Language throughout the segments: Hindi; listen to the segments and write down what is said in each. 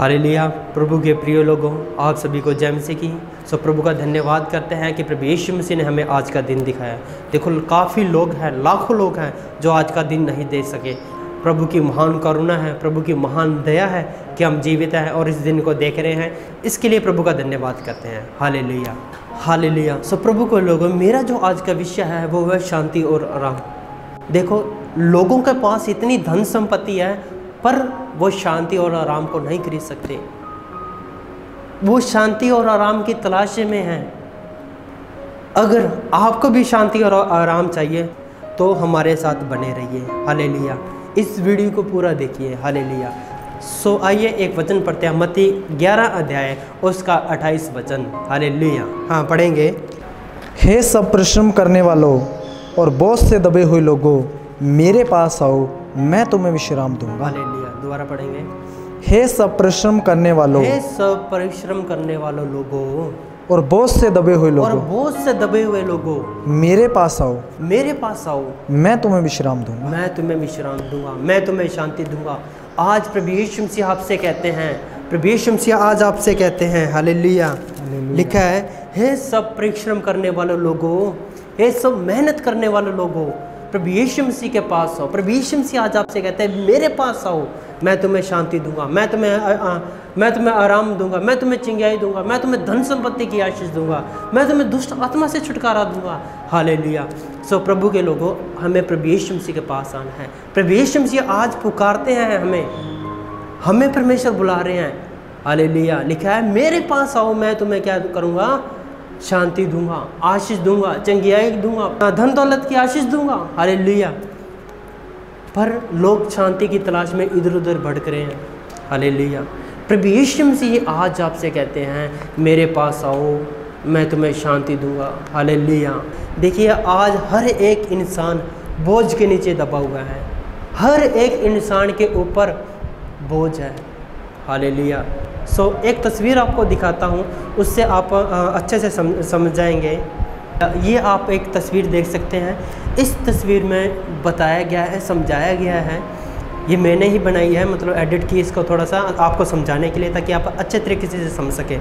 हालेलुया। प्रभु के प्रिय लोगों, आप सभी को जय मसीह की। सो प्रभु का धन्यवाद करते हैं कि प्रभु यीशु मसीह ने हमें आज का दिन दिखाया। देखो, काफ़ी लोग हैं, लाखों लोग हैं, जो आज का दिन नहीं दे सके। प्रभु की महान करुणा है, प्रभु की महान दया है कि हम जीवित हैं और इस दिन को देख रहे हैं। इसके लिए प्रभु का धन्यवाद करते हैं। हाले लिया हाले लिया सो प्रभु को लोगों, मेरा जो आज का विषय है, वो है शांति और आराम। देखो, लोगों के पास इतनी धन संपत्ति है पर वो शांति और आराम को नहीं खरीद सकते। वो शांति और आराम की तलाश में हैं। अगर आपको भी शांति और आराम चाहिए तो हमारे साथ बने रहिए। हाले लिया इस वीडियो को पूरा देखिए। हाले लिया सो आइए एक वचन पढ़ते हैं। मती 11 अध्याय, उसका 28 वचन। हाले लिया हाँ पढ़ेंगे। हे सब परिश्रम करने वालों और बहुत से दबे हुए लोगों, मेरे पास आओ। मैं तुम्हें विश्राम दूँगा। दोबारा पढ़ेंगे। हे सब परिश्रम करने वालों। हे सब परिश्रम करने वालों लोगों। और बोझ से दबे हुए लोगों। और बोझ से दबे हुए लोगों। मेरे पास आओ। मेरे पास आओ। मैं तुम्हें विश्राम दूँगा। मैं तुम्हें विश्राम दूँगा। मैं तुम्हें शांति दूँगा। आज प्रभु यीशु मसीह आपसे कहते हैं। प्रभु यीशु मसीह आज आपसे कहते हैं। हालेलुया। लिखा है हे सब परिश्रम करने वाले लोगों हे सब मेहनत करने वाले लोगों प्रभु यीशु मसीह के पास आओ। प्रभु यीशु मसीह आज आपसे कहते हैं मेरे पास आओ मैं तुम्हें शांति दूँगा मैं तुम्हें अ, अ, मैं तुम्हें आराम दूँगा मैं तुम्हें चिंगाई दूँगा मैं तुम्हें धन संपत्ति की आशीष दूँगा मैं तुम्हें दुष्ट आत्मा से छुटकारा दूँगा। हाले सो प्रभु के लोगों हमें प्रभु यीशु मसीह के पास आना है। प्रभु यीशु मसीह आज पुकारते हैं हमें। हमें परमेश्वर बुला रहे हैं। हाले लिखा है मेरे पास आओ मैं तुम्हें क्या करूँगा? शांति दूँगा, आशीष दूँगा, चंगियाई दूँगा, धन दौलत की आशीष दूँगा। हाले पर लोग शांति की तलाश में इधर उधर भटक रहे हैं। हाले प्रभु यीशु मसीह आज आपसे कहते हैं, मेरे पास आओ, मैं तुम्हें शांति दूँगा। हाले देखिए, आज हर एक इंसान बोझ के नीचे दबा हुआ है। हर एक इंसान के ऊपर बोझ है। हाले सो एक तस्वीर आपको दिखाता हूँ उससे आप अच्छे से सम, समझ जाएँगे। ये आप एक तस्वीर देख सकते हैं। इस तस्वीर में बताया गया है समझाया गया है। ये मैंने ही बनाई है मतलब एडिट की इसको थोड़ा सा आपको समझाने के लिए ताकि आप अच्छे तरीके से समझ सकें।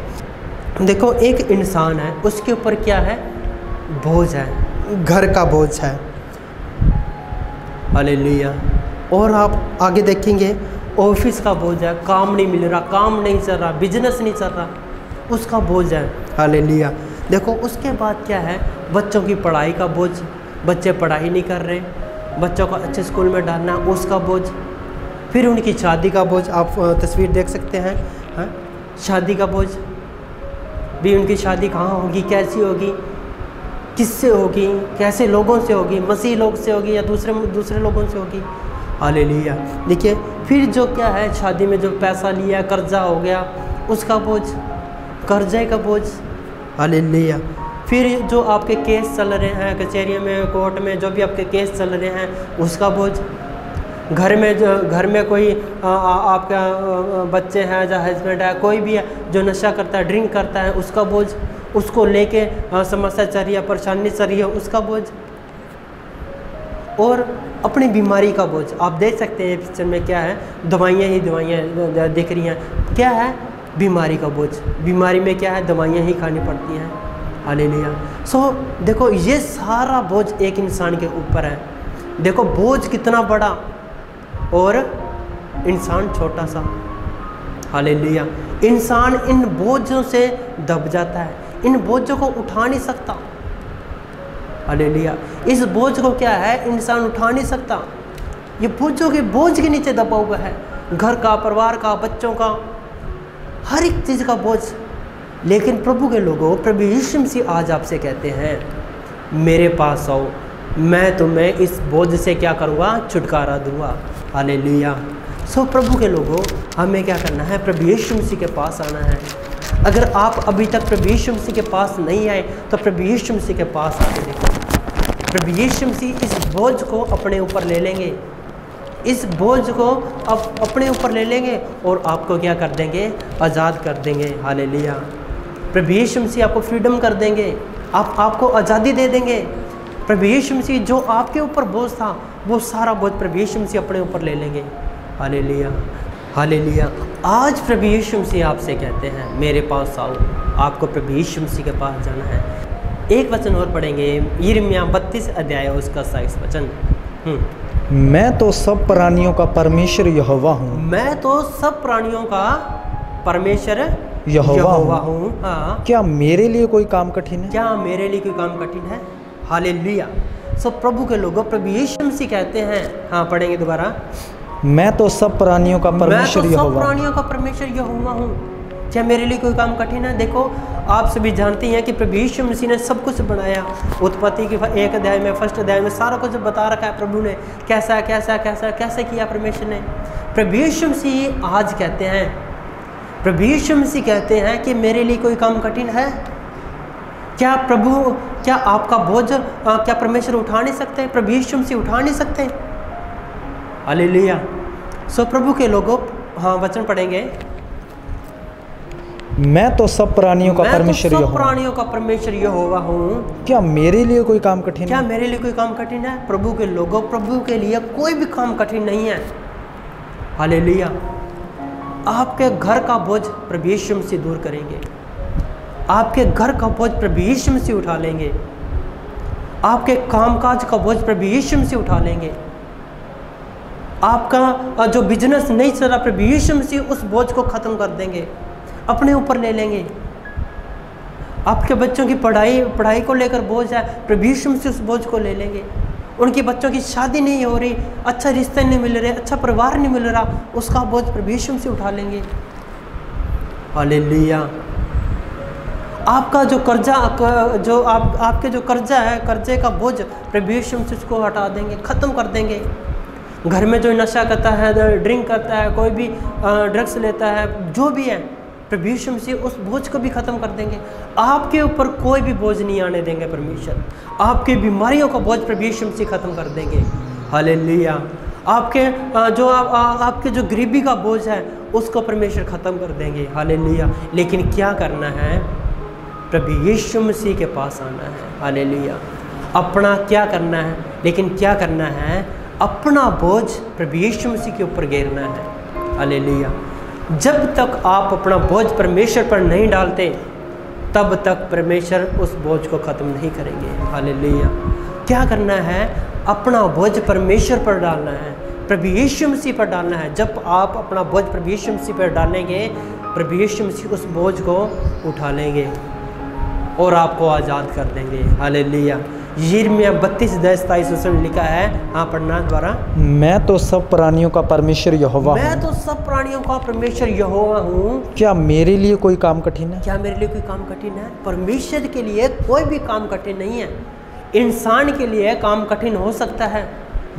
देखो एक इंसान है उसके ऊपर क्या है? बोझ है। घर का बोझ है। हालेलुया। और आप आगे देखेंगे ऑफ़िस का बोझ है, काम नहीं मिल रहा, काम नहीं चल रहा बिज़नेस नहीं चल रहा, उसका बोझ है। हालेलुया देखो, उसके बाद क्या है? बच्चों की पढ़ाई का बोझ, बच्चे पढ़ाई नहीं कर रहे, बच्चों को अच्छे स्कूल में डालना उसका बोझ। फिर उनकी शादी का बोझ, आप तस्वीर देख सकते हैं हाँ? शादी का बोझ। भी उनकी शादी कहाँ होगी, कैसी होगी, किससे होगी, कैसे लोगों से होगी, मसीह लोग से होगी या दूसरे दूसरे लोगों से होगी? हाले लिया देखिए फिर जो क्या है शादी में जो पैसा लिया कर्जा हो गया उसका बोझ कर्जे का बोझ हाले लिया फिर जो आपके केस चल रहे हैं कचहरी में कोर्ट में जो भी आपके केस चल रहे हैं उसका बोझ। घर में जो घर में कोई आ, आ, आपका बच्चे हैं या हस्बैंड है कोई भी है जो नशा करता है ड्रिंक करता है उसका बोझ उसको लेके समस्या चल रही है परेशानी चल रही है उसका बोझ। और अपनी बीमारी का बोझ। आप देख सकते हैं पिक्चर में क्या है, दवाइयाँ ही दवाइयाँ दिख रही हैं। क्या है? बीमारी का बोझ। बीमारी में क्या है? दवाइयाँ ही खानी पड़ती हैं। हाले लिया सो देखो, ये सारा बोझ एक इंसान के ऊपर है। देखो, बोझ कितना बड़ा और इंसान छोटा सा। हाल लिया इंसान इन बोझों से दब जाता है। इन बोझों को उठा नहीं सकता। हालेलुया। इस बोझ को क्या है? इंसान उठा नहीं सकता। ये बोझों के बोझ के नीचे दबा हुआ है। घर का, परिवार का, बच्चों का, हर एक चीज़ का बोझ। लेकिन प्रभु के लोगों, प्रभु यीशु मसीह आज आपसे कहते हैं, मेरे पास आओ। मैं तुम्हें इस बोझ से क्या करूँगा? छुटकारा दूँगा। हालेलुया। सो प्रभु के लोगों, हमें क्या करना है? प्रभु यीशु मसीह के पास आना है। अगर आप अभी तक प्रभु यीशु मसीह के पास नहीं आए तो प्रभु यीशु मसीह के पास आके देखो। प्रभु यीशु मसीह इस बोझ को अपने ऊपर ले लेंगे। इस बोझ को अब अपने ऊपर ले लेंगे और आपको क्या कर देंगे? आज़ाद कर देंगे। हाल लिया प्रभु यीशु मसीह आपको फ्रीडम कर देंगे। आप, आपको आज़ादी दे देंगे। प्रभु यीशु मसीह जो आपके ऊपर बोझ था, वो सारा बोझ प्रभु यीशु मसीह अपने ऊपर ले लेंगे। हाले लिया हाल हालेलुया। आज प्रभु यीशु मसीह आपसे कहते हैं, मेरे पास आओ। आपको प्रभु यीशु मसीह के पास जाना है। एक वचन और पढ़ेंगे यिर्मयाह बत्तीस अध्याय उसका साइस वचन। हम्म। मैं तो सब प्राणियों का परमेश्वर यहोवा हूँ। मैं तो सब प्राणियों का परमेश्वर यहोवा यहोवा हूँ हूँ। क्या मेरे लिए कोई काम कठिन है? क्या मेरे लिए कोई काम कठिन है? हालेलुया। सब प्रभु के लोगों प्रभु यीशु मसीह कहते हैं। हाँ पढ़ेंगे दोबारा। मैं तो सब प्राणियों का मैं तो परमेश्वर सब यहोवा प्राणियों का परमेश्वर यहोवा हूँ। क्या मेरे लिए कोई काम कठिन है, देखो, आप सभी जानते हैं कि प्रभु यीशु मसीह ने सब कुछ बनाया। उत्पत्ति के एक अध्याय में, फ़र्स्ट अध्याय में सारा कुछ बता रखा है प्रभु ने। कैसा कैसा कैसा, कैसे किया परमेश्वर ने? प्रभु यीशु मसीह आज कहते हैं, प्रभु यीशु मसीह कहते हैं कि मेरे लिए कोई काम कठिन है? क्या प्रभु, क्या आपका बोझ क्या परमेश्वर उठा नहीं सकते? प्रभु यीशु मसीह उठा नहीं सकते? हालेलुया। सो प्रभु के लोगों हाँ वचन पढ़ेंगे। मैं तो सब प्राणियों का तो परमेश्वर सब प्राणियों का परमेश्वर यहोवा हूँ। क्या मेरे लिए कोई काम कठिन क्या मेरे लिए कोई काम कठिन है? प्रभु के लोगों प्रभु के लिए कोई भी काम कठिन नहीं है। हालेलुया। आपके घर का बोझ प्रभु यीशु मसीह दूर करेंगे। आपके घर का बोझ प्रभु यीशु मसीह उठा लेंगे। आपके कामकाज का बोझ प्रभु यीशु मसीह उठा लेंगे। आपका जो बिज़नेस नहीं चल रहा प्रभु यीशु मसीह उस बोझ को ख़त्म कर देंगे। अपने ऊपर ले लेंगे। आपके बच्चों की पढ़ाई पढ़ाई को लेकर बोझ है, प्रभु मसीह उस बोझ को ले लेंगे। उनके बच्चों की शादी नहीं हो रही अच्छा रिश्ते नहीं मिल रहे अच्छा परिवार नहीं मिल रहा, उसका बोझ प्रभु मसीह उठा लेंगे। हालेलुया। आपका जो कर्जा, जो आप, आपके जो कर्जा है, कर्जे का बोझ प्रभु मसीह उसको हटा देंगे, ख़त्म कर देंगे। घर में जो नशा करता है, ड्रिंक करता है, कोई भी ड्रग्स लेता है, जो भी है यीशु मसीह उस बोझ को भी ख़त्म कर देंगे। आपके ऊपर कोई भी बोझ नहीं आने देंगे परमेश्वर। आपकी बीमारियों का बोझ यीशु मसीह ख़त्म कर देंगे। हालेलुया। आपके जो आप, आ- आपके जो गरीबी का बोझ है उसको परमेश्वर ख़त्म कर देंगे। हालेलुया। लेकिन क्या करना है? प्रभु यीशु मसीह के पास आना है। हालेलुया। अपना क्या करना है? लेकिन क्या करना है? अपना बोझ प्रभु यीशु मसीह के ऊपर घेरना है। हालेलुया। जब तक आप अपना बोझ परमेश्वर पर नहीं डालते, तब तक परमेश्वर उस बोझ को ख़त्म नहीं करेंगे। हालेलुया। क्या करना है? अपना बोझ परमेश्वर पर डालना है। प्रभु यीशु मसीह पर डालना है। जब आप अपना बोझ प्रभु यीशु मसीह पर डालेंगे, प्रभु यीशु मसीह उस बोझ को उठा लेंगे और आपको आज़ाद कर देंगे। हालेलुया। यिर्मयाह बत्तीस दस सताईस लिखा है हाँ पढ़ना द्वारा। मैं तो सब प्राणियों का परमेश्वर यहोवा मैं तो सब प्राणियों का परमेश्वर यहोवा हूँ। क्या मेरे लिए कोई काम कठिन है? क्या मेरे लिए कोई काम कठिन है? परमेश्वर के लिए कोई भी काम कठिन नहीं है। इंसान के लिए काम कठिन हो सकता है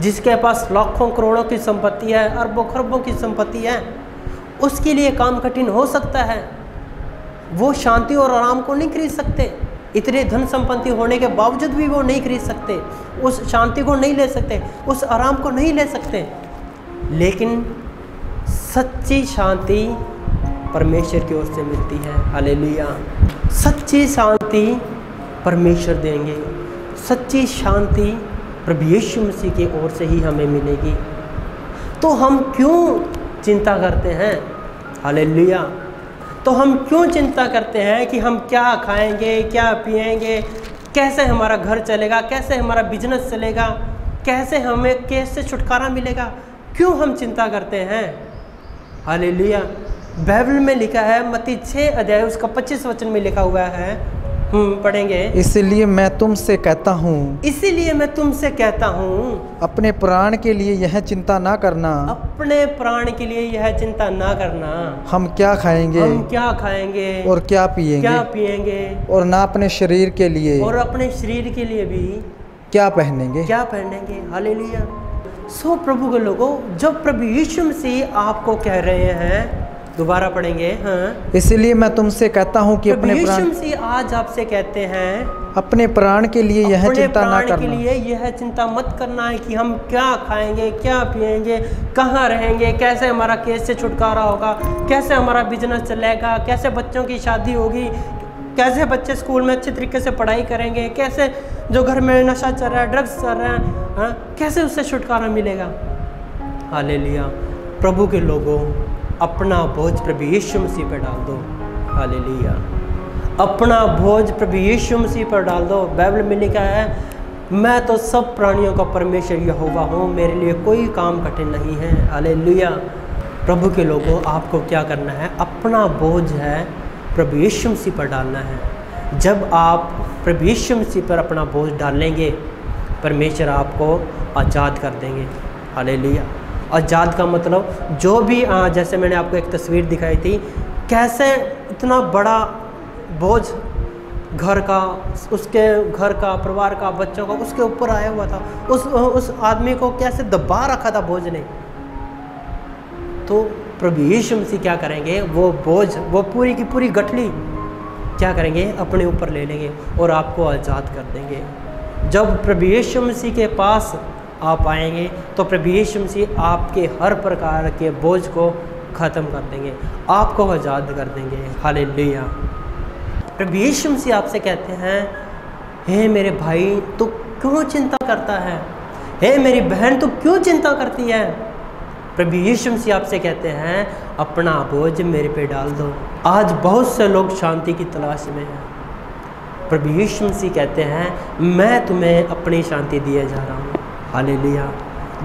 जिसके पास लाखों करोड़ों की संपत्ति है अरबों खरबों की संपत्ति है उसके लिए काम कठिन हो सकता है। वो शांति और आराम को नहीं खरीद सकते। इतने धन संपत्ति होने के बावजूद भी वो नहीं खरीद सकते, उस शांति को नहीं ले सकते, उस आराम को नहीं ले सकते। लेकिन सच्ची शांति परमेश्वर की ओर से मिलती है। हालेलुया। सच्ची शांति परमेश्वर देंगे। सच्ची शांति प्रभु यीशु मसीह की ओर से ही हमें मिलेगी। तो हम क्यों चिंता करते हैं? हालेलुया। तो हम क्यों चिंता करते हैं कि हम क्या खाएँगे, क्या पिएँगे, कैसे हमारा घर चलेगा, कैसे हमारा बिज़नेस चलेगा, कैसे हमें कैसे छुटकारा मिलेगा? क्यों हम चिंता करते हैं? हालेलुया बाइबल में लिखा है मती छः अध्याय, उसका पच्चीस वचन में लिखा हुआ है पढ़ेंगे। इसलिए मैं तुमसे कहता हूँ इसीलिए मैं तुमसे कहता हूँ अपने प्राण के लिए यह चिंता ना करना। अपने प्राण के लिए यह चिंता ना करना। हम क्या खाएँगे? हम क्या खाएँगे? और क्या पिएँगे? क्या पिएँगे? और ना अपने शरीर के लिए। और अपने शरीर के लिए भी क्या पहनेंगे? क्या पहनेंगे? हालेलुया। सो प्रभु के लोगों जब प्रभु यीशु मसीह आपको कह रहे हैं दोबारा पढ़ेंगे हाँ। इसलिए मैं तुमसे कहता हूँ कि अपने प्राण मसीह आज आपसे कहते हैं अपने प्राण के लिए यह चिंता ना प्राण के लिए यह चिंता मत करना है कि हम क्या खाएँगे क्या पिएँगे कहाँ रहेंगे कैसे हमारा केस से छुटकारा होगा कैसे हमारा बिज़नेस चलेगा कैसे बच्चों की शादी होगी कैसे बच्चे स्कूल में अच्छे तरीके से पढ़ाई करेंगे कैसे जो घर में नशा चल रहा है ड्रग्स चल रहे है हाँ, कैसे उससे छुटकारा मिलेगा। हालेलुया। प्रभु के लोगों अपना बोझ प्रभु यीशु मसीह पर डाल दो। हालेलुया। अपना बोझ प्रभु यीशु मसीह पर डाल दो। बाइबल में लिखा है, मैं तो सब प्राणियों का परमेश्वर यहोवा हूँ, मेरे लिए कोई काम कठिन नहीं है। हालेलुया। प्रभु के लोगों, आपको क्या करना है? अपना बोझ है, प्रभु यीशु मसीह पर डालना है। जब आप प्रभु यीशु मसीह पर अपना बोझ डालेंगे, परमेश्वर आपको आज़ाद कर देंगे। हालेलुया। आज़ाद का मतलब जो भी आ, जैसे मैंने आपको एक तस्वीर दिखाई थी कैसे इतना बड़ा बोझ घर का उसके घर का परिवार का बच्चों का उसके ऊपर आया हुआ था। उस उस आदमी को कैसे दबा रखा था बोझ ने? तो प्रभु यीशु मसीह क्या करेंगे? वो बोझ वो पूरी की पूरी गठली क्या करेंगे? अपने ऊपर ले लेंगे और आपको आज़ाद कर देंगे। जब प्रभु यीशु मसीह के पास आप आएँगे तो प्रभु यीशु मसीह आपके हर प्रकार के बोझ को ख़त्म कर देंगे, आपको आज़ाद कर देंगे। हाले प्रभु यीशु मसीह आपसे कहते हैं, हे मेरे भाई, तू क्यों चिंता करता है? हे मेरी बहन, तू क्यों चिंता करती है? प्रभु यीशु मसीह आपसे कहते हैं, अपना बोझ मेरे पे डाल दो। आज बहुत से लोग शांति की तलाश में हैं। प्रभु यीशु मसीह कहते हैं, मैं तुम्हें अपनी शांति दिए जा रहा हूँ। हाले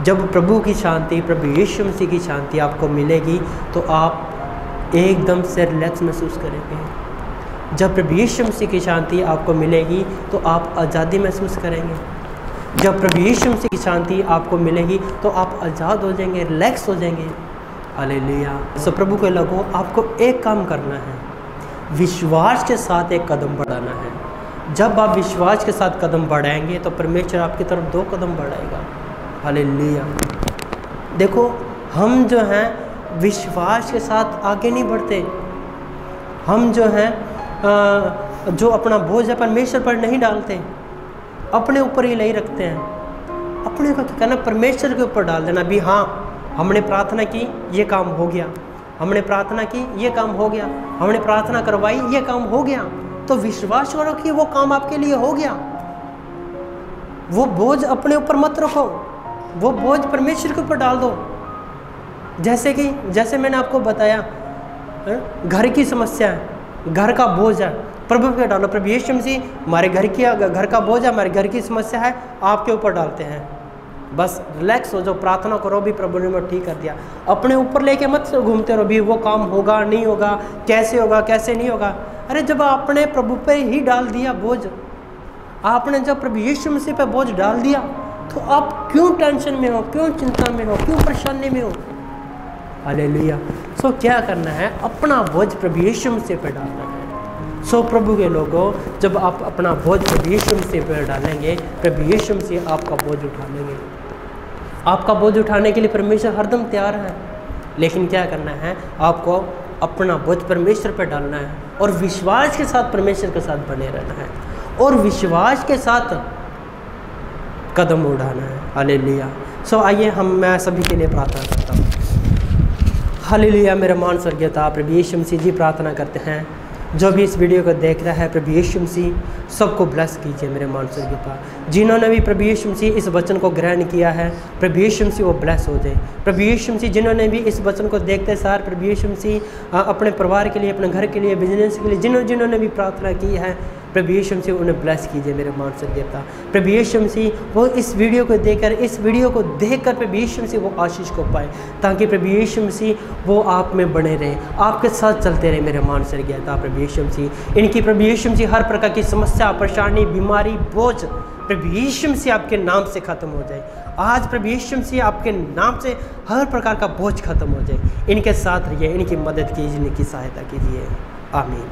जब प्रभु की शांति, प्रभु यीशु मसीह की शांति आपको मिलेगी तो आप एकदम से रिलैक्स महसूस करेंगे। जब प्रभु यीशु मसीह की शांति आपको मिलेगी तो आप आज़ादी महसूस करेंगे। जब प्रभु यीशु मसीह की शांति आपको मिलेगी तो आप आज़ाद हो जाएँगे, रिलैक्स हो जाएँगे। अले लिया सो प्रभु के लोगों, आपको एक काम करना है। विश्वास के साथ एक कदम बढ़ाना है। जब आप विश्वास के साथ कदम बढ़ाएँगे तो परमेश्वर आपकी तरफ़ दो कदम बढ़ाएगा। हले देखो, हम जो हैं, विश्वास के साथ आगे नहीं बढ़ते। हम जो हैं जो अपना बोझ है, परमेश्वर पर नहीं डालते। अपने ऊपर ही नहीं रखते हैं। अपने को क्या करना, परमेश्वर के ऊपर डाल देना। भी हाँ हमने प्रार्थना की, ये काम हो गया। हमने प्रार्थना की, ये काम हो गया। हमने प्रार्थना करवाई, ये काम हो गया। तो विश्वास करो कि वो काम आपके लिए हो गया। वो बोझ अपने ऊपर मत रखो। वो बोझ परमेश्वर के ऊपर डाल दो। जैसे कि, जैसे मैंने आपको बताया घर की समस्या है, घर का बोझ है। प्रभु पे डालो, प्रभु यीशु मसीह, हमारे घर की, घर का बोझ है, हमारे घर की समस्या है, आपके ऊपर डालते हैं। बस रिलैक्स हो जाओ, प्रार्थना करो भी प्रभु ने ठीक कर दिया। अपने ऊपर लेके मत घूमते रहो भी वो काम होगा, नहीं होगा, कैसे होगा, कैसे नहीं होगा। अरे जब आपने प्रभु पे ही डाल दिया बोझ, आपने जब प्रभु यीशु मसीह पे बोझ डाल दिया तो आप क्यों टेंशन में हो, क्यों चिंता में हो, क्यों परेशानी में हो? अले लिया सो क्या करना है? अपना बोझ प्रभु यीशु मसीह पे डालना है। सो प्रभु के लोगों, जब आप अपना बोझ प्रभु यीशु मसीह पर डालेंगे, प्रभु यीशु मसीह आपका बोझ उठा लेंगे। आपका बोझ उठाने के लिए परमेश्वर हरदम तैयार है। लेकिन क्या करना है? आपको अपना बोझ परमेश्वर पर डालना है। और विश्वास के साथ परमेश्वर के साथ बने रहना है। और विश्वास के साथ कदम उठाना है। हाले लिया सो आइए हम, मैं सभी के लिए प्रार्थना करता हूँ। हाले लिया मेरे मान स्वर्गीयता प्रभु यीशु मसीह जी, प्रार्थना करते हैं। जो भी इस वीडियो को देख रहा है, प्रभु यीशु मसीह, सबको ब्लेस कीजिए मेरे मानसूर के पास जिन्होंने भी प्रभु यीशु मसीह इस वचन को ग्रहण किया है, प्रभु यीशु मसीह वो ब्लेस हो जाए। प्रभु यीशु मसीह जिन्होंने भी इस वचन को देखते सार प्रभु यीशु मसीह अपने परिवार के लिए, अपने घर के लिए बिज़नेस के लिए जिन्होंने जिन्होंने भी प्रार्थना की है प्रभु यीशु मसीह उन्हें ब्लेस कीजिए, मेरे मानसर देवता प्रभु यीशु मसीह वो इस वीडियो को देखकर, इस वीडियो को देखकर प्रभु यीशु मसीह वो आशीष को पाए, ताकि प्रभु यीशु मसीह वो आप में बने रहें, आपके साथ चलते रहे, मेरे मानसर गया प्रभु यीशु मसीह इनकी प्रभु यीशु मसीह हर प्रकार की समस्या, परेशानी, बीमारी, बोझ, प्रभु यीशु मसीह आपके नाम से ख़त्म हो जाए। आज प्रभु यीशु मसीह आपके नाम से हर प्रकार का बोझ खत्म हो जाए। इनके साथ रहिए, इनकी मदद कीजिए, इनकी सहायता कीजिए। आमीन।